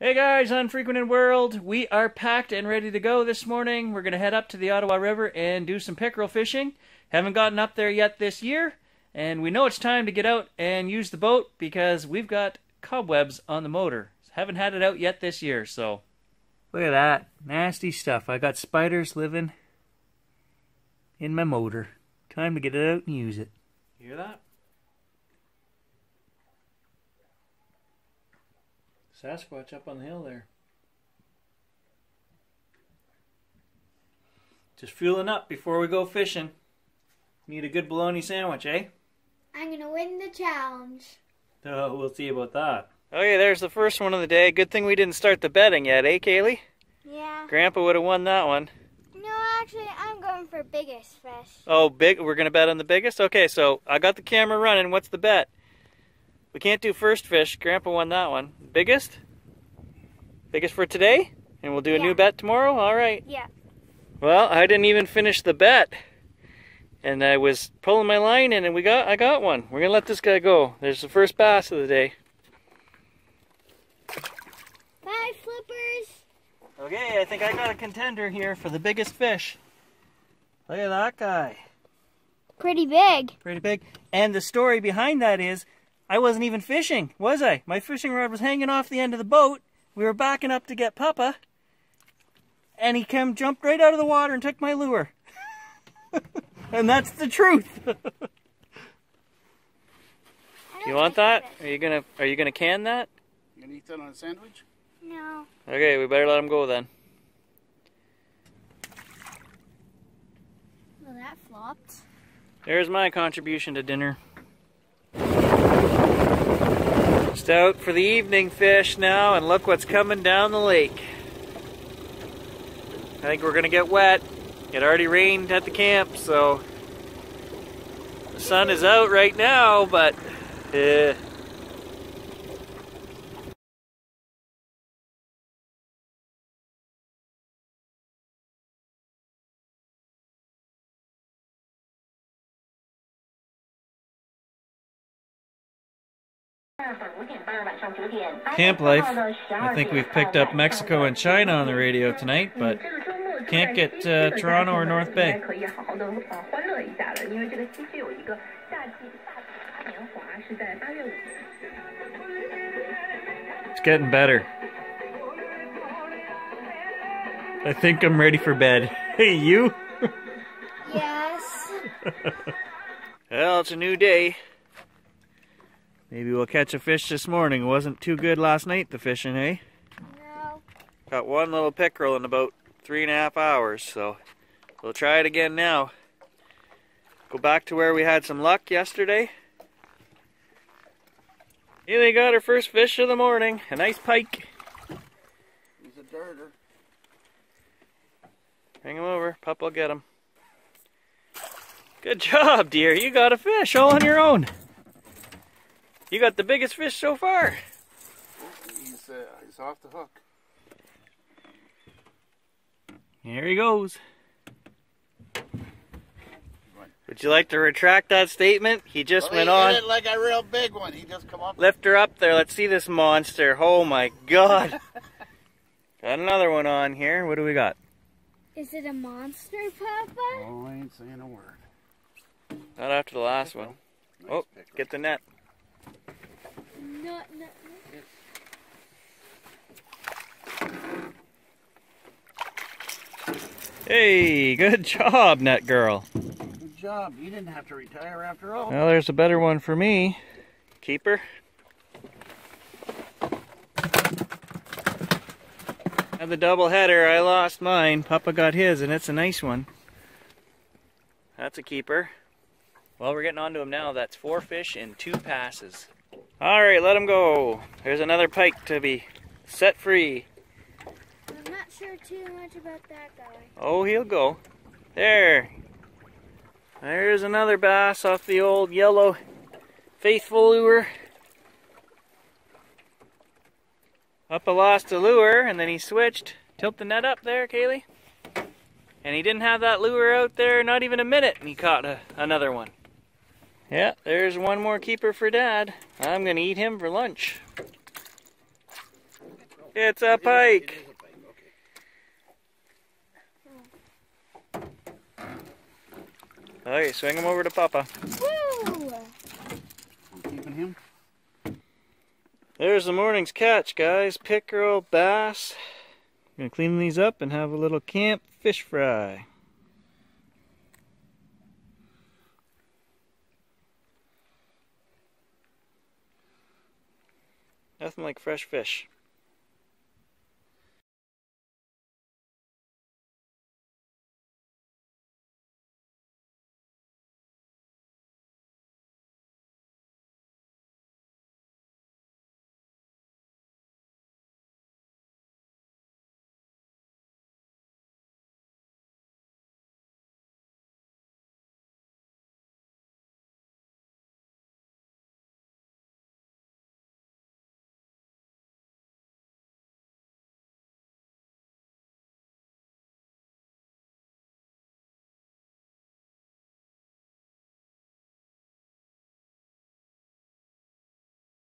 Hey guys, Unfrequented World. We are packed and ready to go this morning. We're going to head up to the Ottawa River and do some pickerel fishing. Haven't gotten up there yet this year, and we know it's time to get out and use the boat because we've got cobwebs on the motor. Haven't had it out yet this year, so. Look at that. Nasty stuff. I got spiders living in my motor. Time to get it out and use it. Hear that? Sasquatch up on the hill there. Just fueling up before we go fishing. Need a good bologna sandwich, eh? I'm gonna win the challenge. Oh, we'll see about that. Okay, there's the first one of the day. Good thing we didn't start the betting yet, eh, Kaylee? Yeah. Grandpa would have won that one. No, actually, I'm going for biggest fish. Oh, big. We're gonna bet on the biggest. Okay, so I got the camera running. What's the bet? We can't do first fish. Grandpa won that one. Biggest? Biggest for today? And we'll do a Yeah. new bet tomorrow? All right. Yeah. Well, I didn't even finish the bet. And I was pulling my line in and we got I got one. We're gonna let this guy go. There's the first bass of the day. Bye, flippers. Okay, I think I got a contender here for the biggest fish. Look at that guy. Pretty big. Pretty big. And the story behind that is I wasn't even fishing, was I? My fishing rod was hanging off the end of the boat. We were backing up to get Papa. And he came jumped right out of the water and took my lure. and that's the truth. you want that? Are you gonna are you gonna can that? You gonna eat that on a sandwich? No. Okay, we better let him go then. Well, that flopped. There's my contribution to dinner. Out for the evening fish now, and look what's coming down the lake. I think we're gonna get wet. It already rained at the camp, so the sun is out right now, but uh, Camp life. I think we've picked up Mexico and China on the radio tonight, but can't get uh, Toronto or North Bay. It's getting better. I think I'm ready for bed. Hey, you? Yes. well, it's a new day. Maybe we'll catch a fish this morning. It wasn't too good last night, the fishing, eh? no. Got one little pickerel in about three and a half hours, so we'll try it again now. Go back to where we had some luck yesterday. Here they got her first fish of the morning. A nice pike. He's a darter. Bring him over. Pup will get him. Good job, dear. You got a fish all on your own. You got the biggest fish so far. He's uh, he's off the hook. Here he goes. Would you like to retract that statement? He just Well, went he on. hit it like a real big one. He just come up. Lift her up there. Let's see this monster. Oh my god. got another one on here. What do we got? Is it a monster, Papa? Oh, I ain't saying a word. Not after the last one. Nice Oh, pickerel. get the net. No, no. Hey, good job, net girl. Good job. You didn't have to retire after all. Well, there's a better one for me. Keeper. Had the double header. I lost mine. Papa got his, and it's a nice one. That's a keeper. Well, we're getting on to him now. That's four fish in two passes. All right, let him go. There's another pike to be set free. I'm not sure too much about that guy. Oh, he'll go. There. There's another bass off the old yellow faithful lure. Papa lost the lure and then he switched. Tilt the net up there, Kaylee. And he didn't have that lure out there not even a minute and he caught a, another one. Yeah, there's one more keeper for Dad. I'm gonna eat him for lunch. It's a pike. okay. Swing him over to Papa. Woo! I'm keeping him. There's the morning's catch, guys. Pickerel, bass. Gonna clean these up and have a little camp fish fry. Nothing like fresh fish.